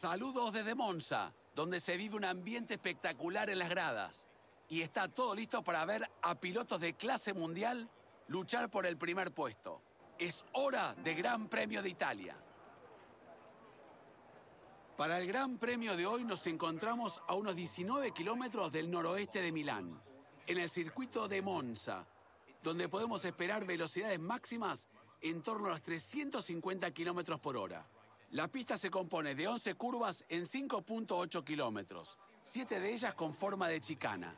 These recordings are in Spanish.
Saludos desde Monza, donde se vive un ambiente espectacular en las gradas. Y está todo listo para ver a pilotos de clase mundial luchar por el primer puesto. Es hora de Gran Premio de Italia. Para el Gran Premio de hoy nos encontramos a unos 19 kilómetros del noroeste de Milán, en el circuito de Monza, donde podemos esperar velocidades máximas en torno a los 350 kilómetros por hora. La pista se compone de 11 curvas en 5.8 kilómetros, 7 de ellas con forma de chicana.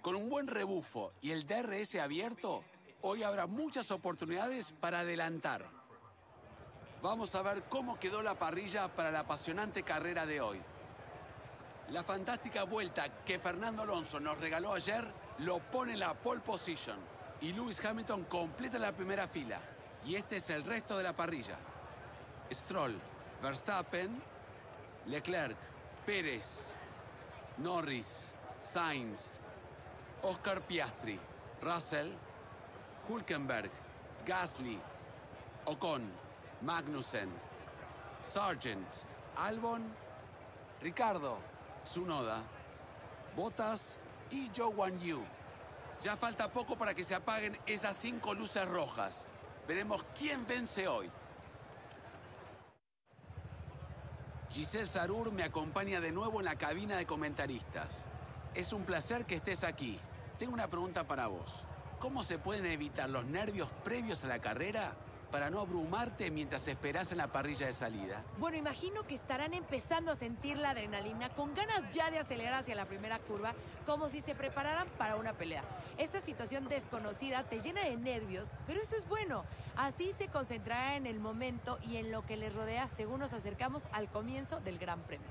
Con un buen rebufo y el DRS abierto, hoy habrá muchas oportunidades para adelantar. Vamos a ver cómo quedó la parrilla para la apasionante carrera de hoy. La fantástica vuelta que Fernando Alonso nos regaló ayer lo pone en la pole position y Lewis Hamilton completa la primera fila. Y este es el resto de la parrilla. Stroll, Verstappen, Leclerc, Pérez, Norris, Sainz, Oscar Piastri, Russell, Hulkenberg, Gasly, Ocon, Magnussen, Sargent, Albon, Ricardo, Tsunoda, Bottas y Joe Wan Yu. Ya falta poco para que se apaguen esas cinco luces rojas. Veremos quién vence hoy. Giselle Sarur me acompaña de nuevo en la cabina de comentaristas. Es un placer que estés aquí. Tengo una pregunta para vos. ¿Cómo se pueden evitar los nervios previos a la carrera para no abrumarte mientras esperas en la parrilla de salida? Bueno, imagino que estarán empezando a sentir la adrenalina con ganas ya de acelerar hacia la primera curva, como si se prepararan para una pelea. Esta situación desconocida te llena de nervios, pero eso es bueno. Así se concentrarán en el momento y en lo que les rodea según nos acercamos al comienzo del Gran Premio.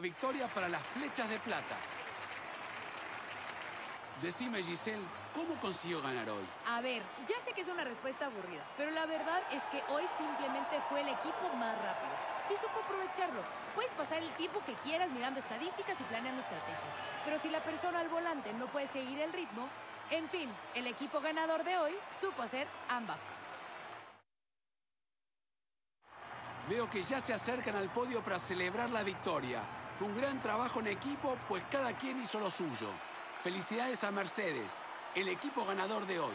Victoria para las flechas de plata. Decime, Giselle, ¿cómo consiguió ganar hoy? A ver, ya sé que es una respuesta aburrida, pero la verdad es que hoy simplemente fue el equipo más rápido y supo aprovecharlo. Puedes pasar el tiempo que quieras mirando estadísticas y planeando estrategias, pero si la persona al volante no puede seguir el ritmo, en fin, el equipo ganador de hoy supo hacer ambas cosas. Veo que ya se acercan al podio para celebrar la victoria. Fue un gran trabajo en equipo, pues cada quien hizo lo suyo. Felicidades a Mercedes, el equipo ganador de hoy.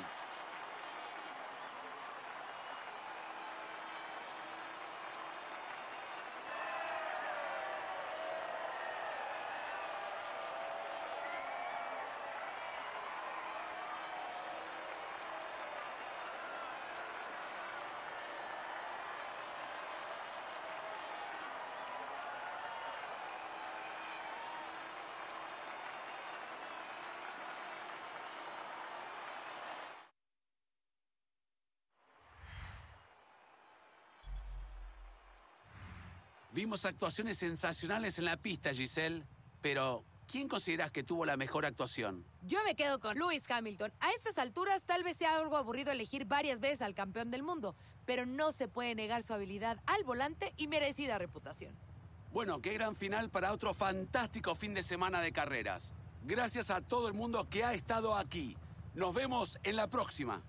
Vimos actuaciones sensacionales en la pista, Giselle, pero ¿quién consideras que tuvo la mejor actuación? Yo me quedo con Lewis Hamilton. A estas alturas tal vez sea algo aburrido elegir varias veces al campeón del mundo, pero no se puede negar su habilidad al volante y merecida reputación. Bueno, qué gran final para otro fantástico fin de semana de carreras. Gracias a todo el mundo que ha estado aquí. Nos vemos en la próxima.